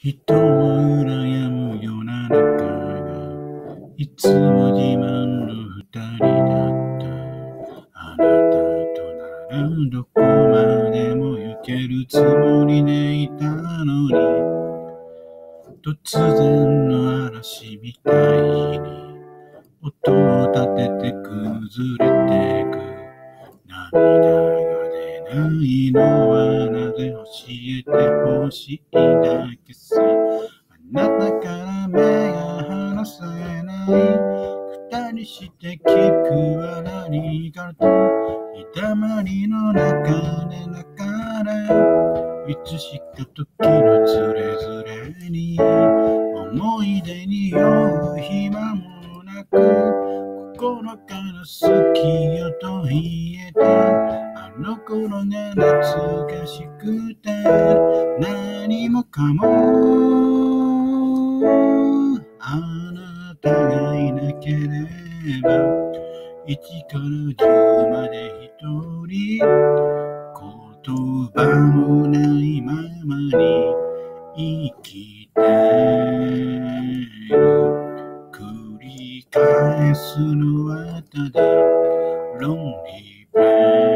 人を羨む世の中がいつも自慢の二人だったあなたとならどこまでも行けるつもりでいたのに。突然の嵐みたいに。音を立てて崩れてく。涙が出ない。はなぜ教えてほしいだけさ。あなたから目が離せない。二人して聞くは何かと。日だまりの中で泣かれいつしか時のずれずれに。思い出に酔う暇もなく。心から好きよと言えたあの頃が懐かしくて何もかもあなたがいなければ1から10まで一人言葉もないままに生きて。愛するはただ。ロンリーベン